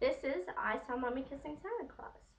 This is I Saw Mommy Kissing Santa Claus.